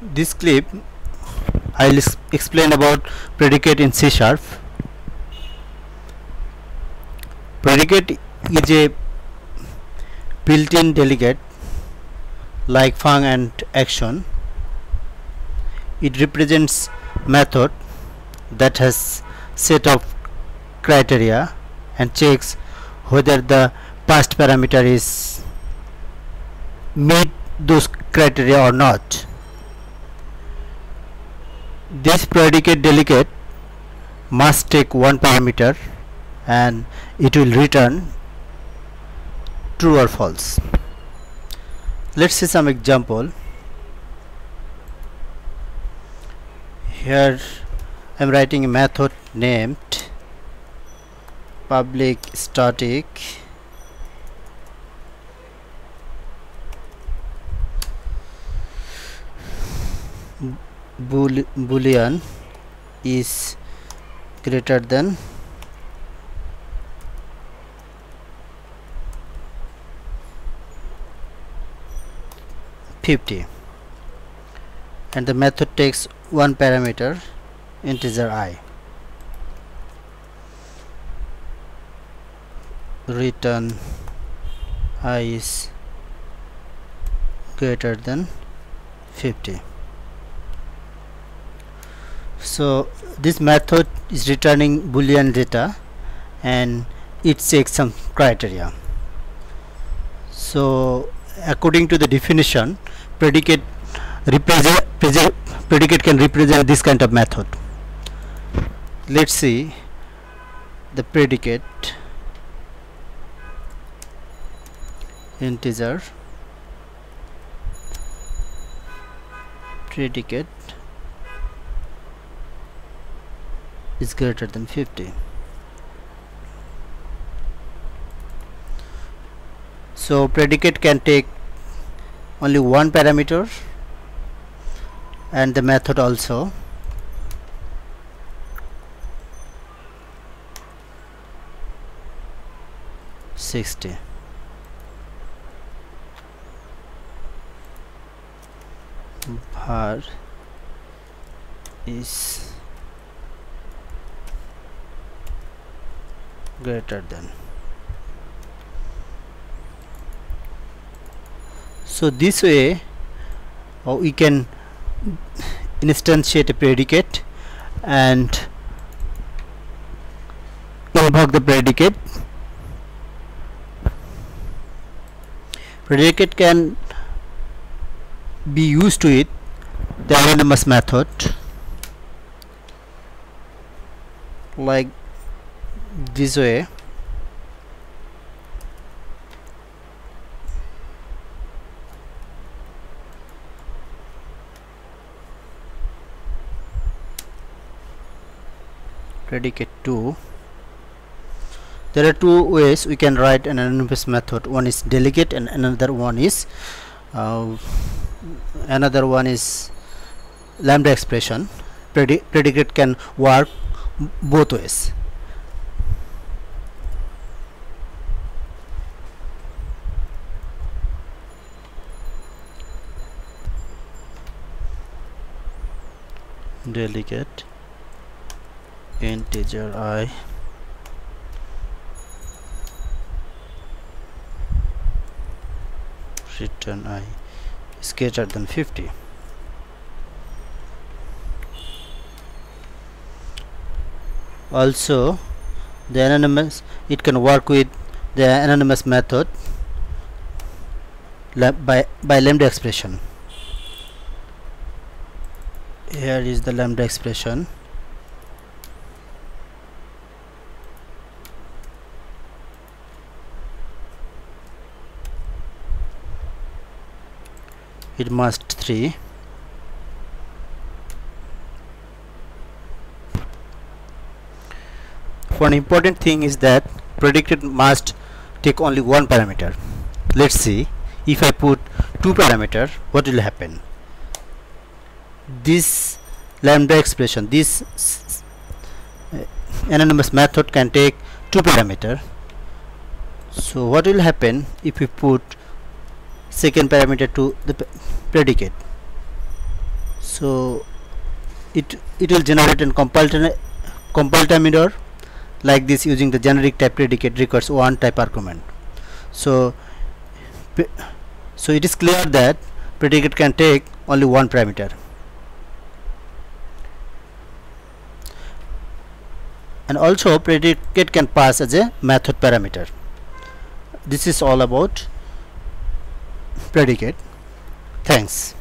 this clip I'll explain about predicate in C sharp. Predicate is a built-in delegate like func and action. It represents method that has set of criteria and checks whether the passed parameter is meet those criteria or not this predicate delegate must take one parameter and it will return true or false. Let's see some example. Here I'm writing a method named public static bool boolean is greater than fifty. And the method takes one parameter integer i. Return i is greater than 50 so this method is returning boolean data and it checks some criteria. So according to the definition predicate represent predicate can represent this kind of method. Let's see the predicate integer predicate is greater than 50 so predicate can take only one parameter and the method also. Sixty. Var is greater than. So this way uh, we can instantiate a predicate and invoke the predicate. Predicate can be used to it the anonymous method like this way predicate 2 there are two ways we can write an anonymous method. One is delegate and another one is uh, another one is lambda expression. Predi predicate can work both ways delegate integer i. Return i. Is greater than 50 also the anonymous it can work with the anonymous method by by lambda expression here is the lambda expression. It must 3 one important thing is that predicate must take only one parameter. Let's see. If I put two parameter what will happen this lambda expression this anonymous method can take two parameter. So what will happen if we put second parameter to the predicate? So it it will generate and compile time error like this using the generic type predicate requires one type argument. So so it is clear that predicate can take only one parameter. and also predicate can pass as a method parameter. This is all about predicate. Thanks.